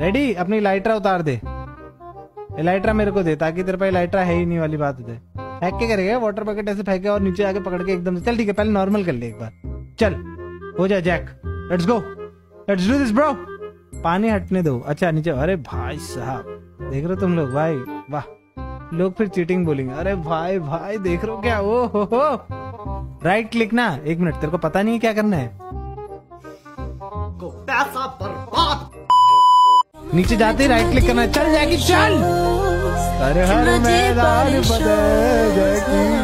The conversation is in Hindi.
रेडी अपनी लाइटरा उतार दे। लाइटरा मेरे को दे, ताकि तेरे पास लाइटरा है ही नहीं वाली बात है फेंक के करेगा? वाटर बकेट ऐसे फेंके और नीचे आके पकड़ के एकदम चल ठीक है, पहले नॉर्मल कर ले एक बार। चल, हो जाए Jack let's go let's do this bro पानी हटने दो। अच्छा नीचे। अरे भाई साहब, देख रहे हो तुम लोग? भाई, वाह। लोग फिर चीटिंग बोलेंगे। अरे भाई भाई, देख रहे हो क्या? ओ, हो हो। राइट क्लिक ना? एक मिनट तेरे को पता नहीं है क्या करना है। पैसा बर्बाद। नीचे जाते ही राइट क्लिक करना है चल जाएगी चल। अरे हर मैदान बदल